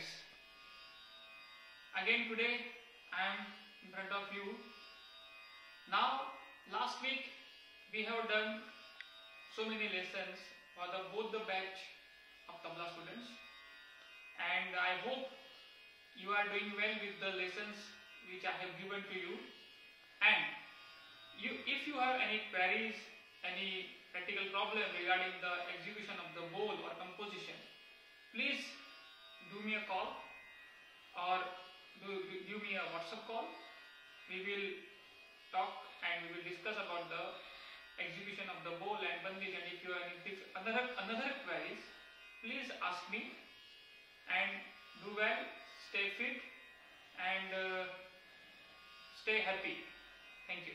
students, again today I am in front of you. Now, last week we have done so many lessons for the both the batch of Tabla students, and I hope you are doing well with the lessons which I have given to you. And you, if you have any queries, any practical problem regarding the execution of the bol a call or do, give me a WhatsApp call. We will talk and we will discuss about the execution of the bol and bandish and if you have any diff- another another queries, please ask me and do well, stay fit and uh, stay happy. Thank you.